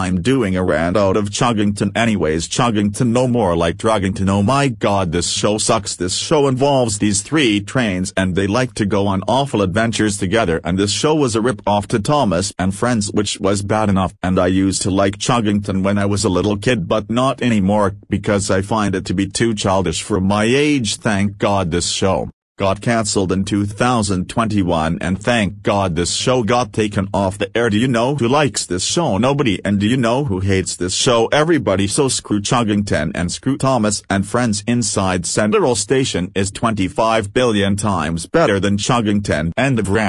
I'm doing a rant out of Chuggington anyways. Chuggington no more like Druggington oh my god this show sucks. This show involves these three trains and they like to go on awful adventures together. And this show was a rip-off to Thomas and Friends which was bad enough. And I used to like Chuggington when I was a little kid but not anymore because I find it to be too childish for my age. Thank god this show got cancelled in 2021 and thank god this show got taken off the air. Do you know who likes this show? Nobody. And do you know who hates this show? Everybody. So screw Chuggington and screw Thomas and friends inside Central Station is 25 billion times better than Chuggington end of rant